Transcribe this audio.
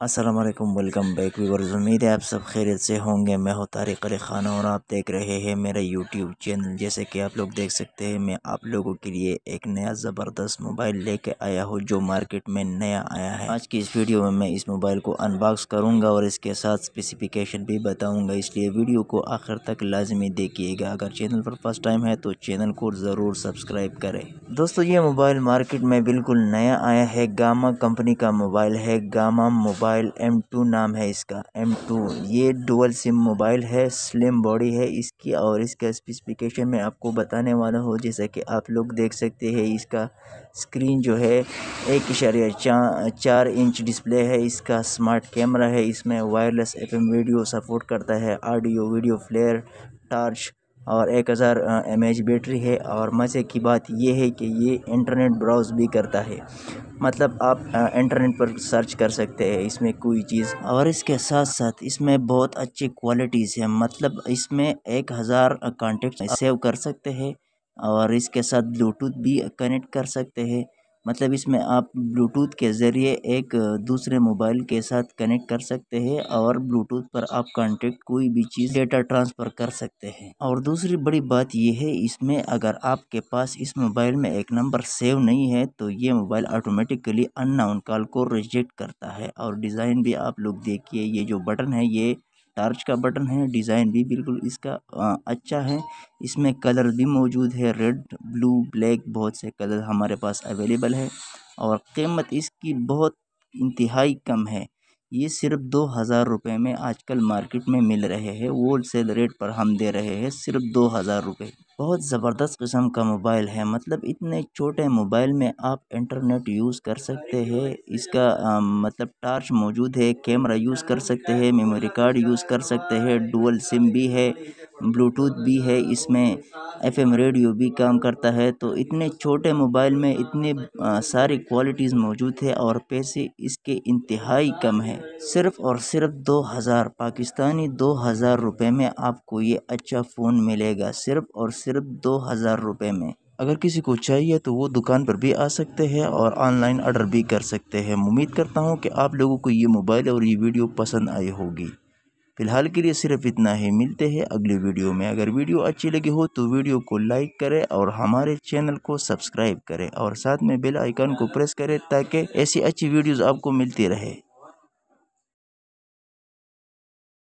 Aslam welcome back viewers उम्मीद है आप सब खैरियत से होंगे। मैं हूँ तारिक अली खान और आप देख रहे हैं मेरा यूट्यूब चैनल जैसे कि आप लोग देख सकते हैं, मैं आप लोगों के लिए एक नया ज़बरदस्त मोबाइल लेके आया हूँ, जो मार्केट में नया आया है। आज की इस वीडियो में मैं इस मोबाइल को अनबॉक्स करूँगा और इसके साथ स्पेसिफिकेशन भी बताऊँगा। इसलिए वीडियो को आखिर तक लाजमी देखिएगा। अगर चैनल पर फ़र्स्ट टाइम है तो चैनल को ज़रूर सब्सक्राइब करें। दोस्तों, ये मोबाइल मार्केट में बिल्कुल नया आया है। गामा कंपनी का मोबाइल है। गामा मोबाइल मोबाइल M2 नाम है इसका। M2 ये डुअल सिम मोबाइल है स्लिम बॉडी है इसकी और इसका स्पेसिफिकेशन मैं आपको बताने वाला हूँ जैसा कि आप लोग देख सकते हैं इसका स्क्रीन जो है एक इशारिया चा, चार इंच डिस्प्ले है इसका स्मार्ट कैमरा है इसमें वायरलेस एफएम वीडियो सपोर्ट करता है ऑडियो वीडियो फ्लेयर टार्च और एक हज़ार एम बैटरी है और मज़े की बात यह है कि ये इंटरनेट ब्राउज़ भी करता है। मतलब आप इंटरनेट पर सर्च कर सकते हैं इसमें कोई चीज़। और इसके साथ साथ इसमें बहुत अच्छी क्वालिटीज़ है। मतलब इसमें एक हज़ार कॉन्टेक्ट सेव कर सकते हैं और इसके साथ ब्लूटूथ भी कनेक्ट कर सकते हैं। मतलब इसमें आप ब्लूटूथ के ज़रिए एक दूसरे मोबाइल के साथ कनेक्ट कर सकते हैं और ब्लूटूथ पर आप कांटेक्ट कोई भी चीज़ डेटा ट्रांसफ़र कर सकते हैं। और दूसरी बड़ी बात यह है, इसमें अगर आपके पास इस मोबाइल में एक नंबर सेव नहीं है तो ये मोबाइल ऑटोमेटिकली अननाउन कॉल को रिजेक्ट करता है। और डिज़ाइन भी आप लोग देखिए, ये जो बटन है, ये टार्च का बटन है डिज़ाइन भी बिल्कुल इसका आ, अच्छा है। इसमें कलर भी मौजूद है रेड ब्लू ब्लैक बहुत से कलर हमारे पास अवेलेबल है और कीमत इसकी बहुत इंतहाई कम है। ये सिर्फ़ दो हज़ार रुपये में आजकल मार्केट में मिल रहे हैं होल सेल रेट पर हम दे रहे हैं सिर्फ़ दो हज़ार रुपये। बहुत ज़बरदस्त किस्म का मोबाइल है। मतलब इतने छोटे मोबाइल में आप इंटरनेट यूज़ कर सकते हैं। इसका मतलब टार्च मौजूद है, कैमरा यूज़ कर सकते हैं, मेमोरी कार्ड यूज़ कर सकते हैं, डुअल सिम भी है। ब्लूटूथ भी है, इसमें एफएम रेडियो भी काम करता है। तो इतने छोटे मोबाइल में इतने सारी क्वालिटीज़ मौजूद है और पैसे इसके इंतहाई कम है। सिर्फ़ और सिर्फ़ दो हज़ार, पाकिस्तानी दो हज़ार रुपये में आपको ये अच्छा फ़ोन मिलेगा, सिर्फ़ और सिर्फ़ दो हज़ार रुपये में। अगर किसी को चाहिए तो वो दुकान पर भी आ सकते हैं और ऑनलाइन ऑर्डर भी कर सकते हैं। उम्मीद करता हूँ कि आप लोगों को ये मोबाइल और ये वीडियो पसंद आई होगी। फ़िलहाल के लिए सिर्फ़ इतना ही। मिलते हैं अगले वीडियो में। अगर वीडियो अच्छी लगी हो तो वीडियो को लाइक करें और हमारे चैनल को सब्सक्राइब करें और साथ में बेल आइकन को प्रेस करें ताकि ऐसी अच्छी वीडियोस आपको मिलती रहे।